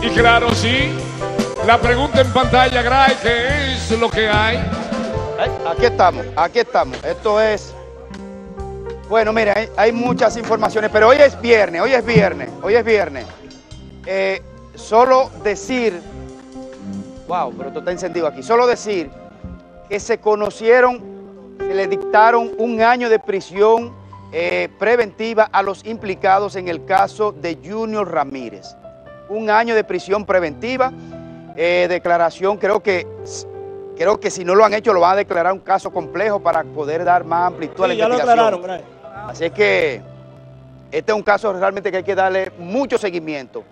Y claro, sí, la pregunta en pantalla, Gray, ¿qué es lo que hay? Ay, Aquí estamos, aquí estamos. Esto es. Bueno, mira, hay, hay muchas informaciones, pero hoy es viernes, hoy es viernes, hoy es viernes. Eh, solo decir. Wow, pero esto está encendido aquí. Solo decir que se conocieron, se le dictaron un año de prisión eh, preventiva a los implicados en el caso de Junior Ramírez. Un año de prisión preventiva. eh, declaración, creo que creo que si no lo han hecho lo van a declarar un caso complejo para poder dar más amplitud a la Sí, ya lo investigación. Así es que este es un caso realmente que hay que darle mucho seguimiento.